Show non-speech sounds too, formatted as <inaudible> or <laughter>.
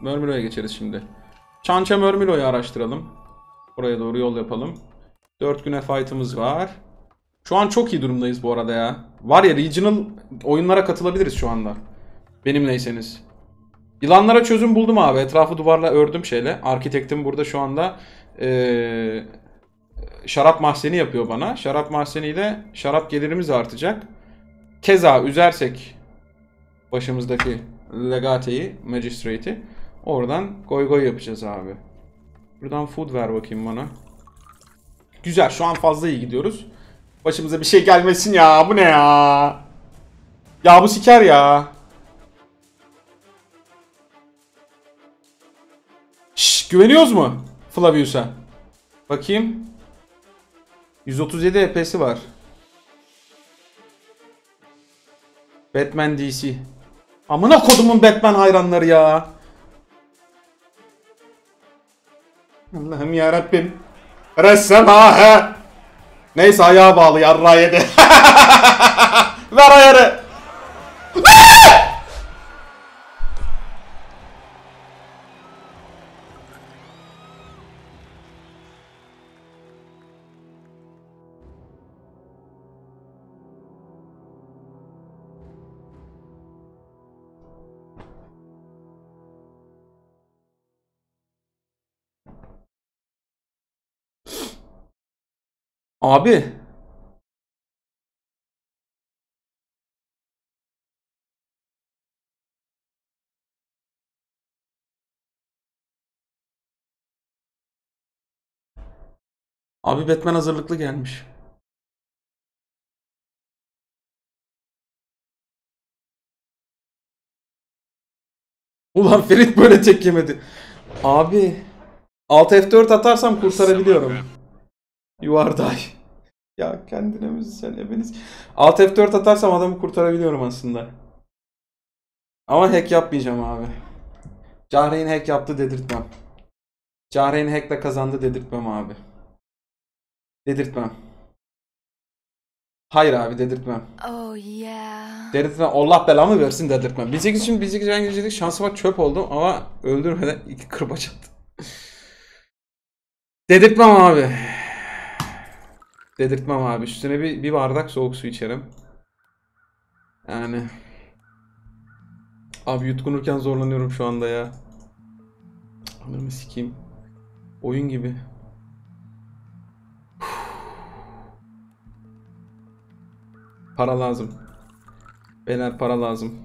Mörmülo'ya geçeriz şimdi. Çança Mörmülo'yu araştıralım. Oraya doğru yol yapalım. 4 güne fight'ımız var. Şu an çok iyi durumdayız bu arada ya. Var ya regional oyunlara katılabiliriz şu anda. Benimleyseniz. Yılanlara çözüm buldum abi. Etrafı duvarla ördüm şeyle. Arkitektim burada şu anda ee, şarap mahzeni yapıyor bana. Şarap mahzeniyle şarap gelirimiz artacak. Keza üzersek başımızdaki legateyi, magistrate'i oradan goy goy yapacağız abi. Buradan food ver bakayım bana. Güzel şu an fazla iyi gidiyoruz. Başımıza bir şey gelmesin ya bu ne ya? Ya bu siker ya. Şşş güveniyoruz mu Flavius'a? Bakayım. 137 EP'si var. Batman DC. Amına kodumun Batman hayranları ya. Allah'ım ya Rabbim. Ressem ha Neyse ayağa bağlı yarra yedi. <laughs> Ver ayarı. Abi. Abi Batman hazırlıklı gelmiş. Ulan Ferit böyle tek yemedi. Abi. Alt F4 atarsam kurtarabiliyorum. You are die. Ya kendine müzisyen ebeniz. Alt F4 atarsam adamı kurtarabiliyorum aslında. Ama hack yapmayacağım abi. Cahreyn hack yaptı dedirtmem. Cahreyn hackle kazandı dedirtmem abi. Dedirtmem. Hayır abi dedirtmem. Oh yeah. Dedirtmem. Allah belamı versin dedirtmem. 18 için 18 İngilizcelik şansıma çöp oldum ama öldürmeden <laughs> iki kırbaç attı. Dedirtmem abi. Dedirtmem abi. Üstüne bir, bir bardak soğuk su içerim. Yani. Abi yutkunurken zorlanıyorum şu anda ya. Anamı sikeyim. Oyun gibi. Para lazım. Beyler para lazım.